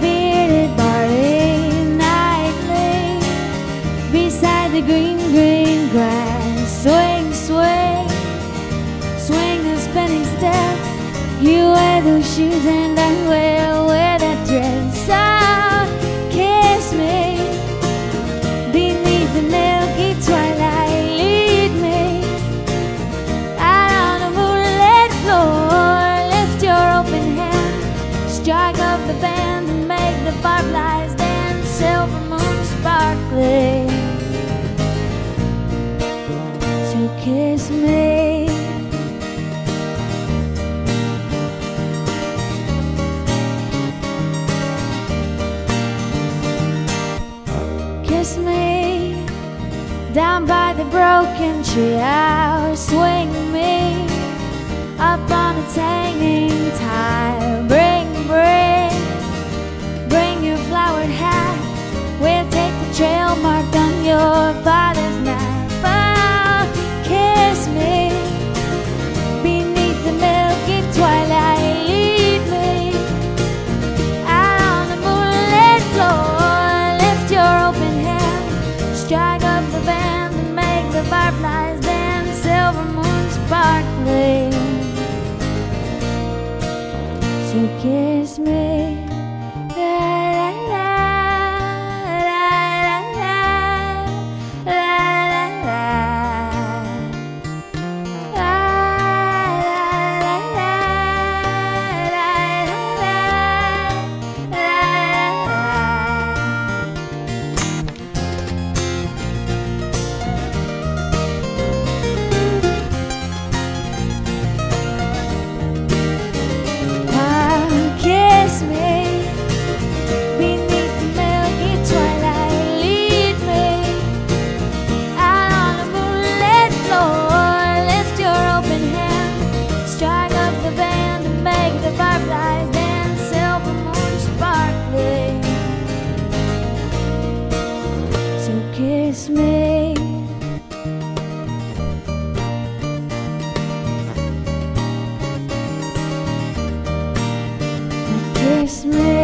bearded barley nightly beside the green, green grass. Swing, swing, swing the spinning step. You wear those shoes and I wear. kiss me. Kiss me down by the broken tree, I'll swing me. strike up the band and make the fireflies dance, silver moon sparkling. So kiss me. dismay. Kiss me.